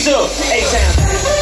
Diesel, eight times.